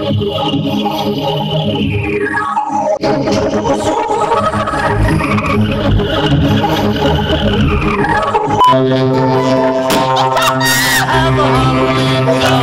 I'm a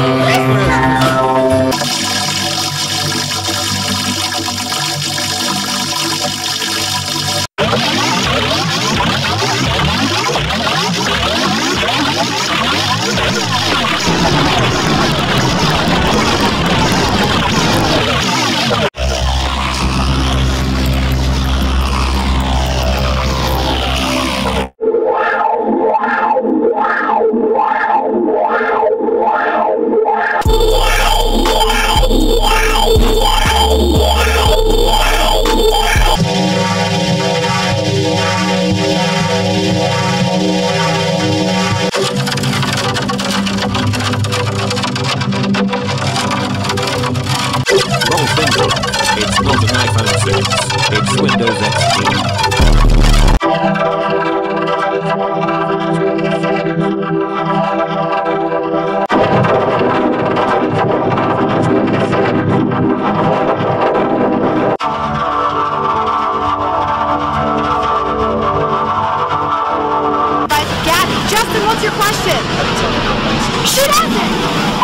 It's Windows XP. Justin, what's your question? Shoot at it!